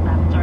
position of